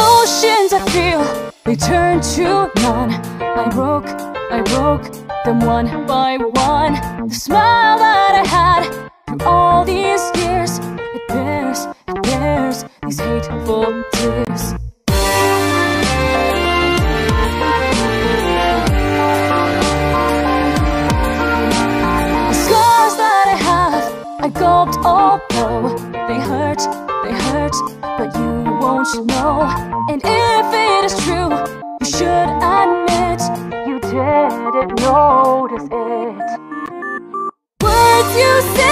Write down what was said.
emotions I feel, they turn to none. I broke, I broke them one by one. The smile that I had through all these years, it bears, it bears these hateful tears. The scars that I have, I gulped although they hurt, they hurt, but you won't know. And if it is true, you should admit you didn't notice it. Words you say